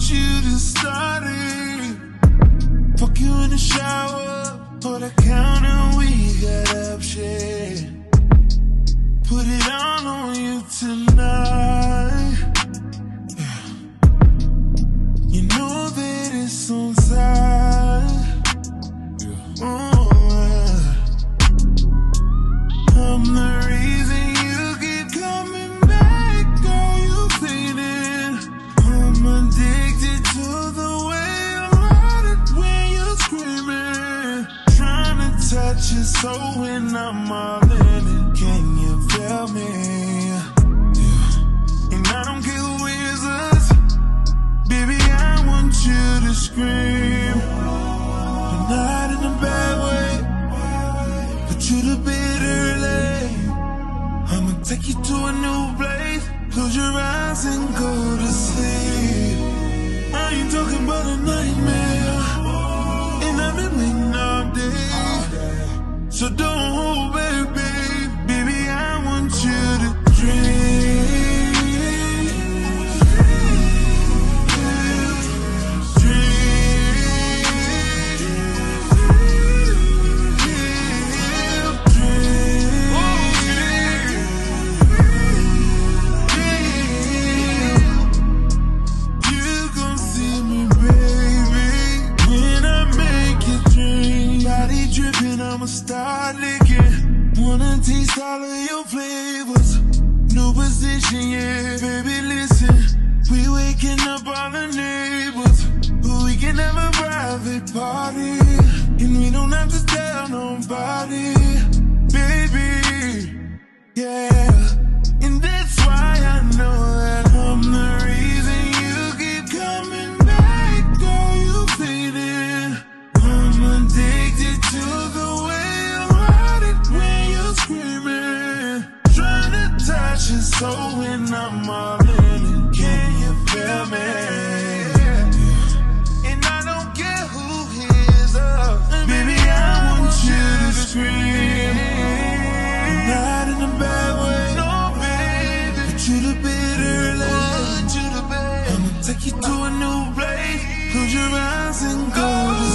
want you to start it. Touch your soul when I'm all in it. Can you feel me? Yeah. And I don't care who is us. Baby, I want you to scream. But not in a bad way. Put you to bed early. I'ma take you to a new place. Close your eyes and go to sleep. I ain't talking about a nightmare. Start licking. Wanna taste all of your flavors. New position, yeah, baby, listen. We waking up all the neighbors. We can have a private party. And we don't have to tell nobody, Just so when I'm all in. Can you feel me? And I don't care who hears us. Baby, I want you to scream. Not in a bad way. No, baby. But you the bitter love. I'ma take you to a new place. Close your eyes and go.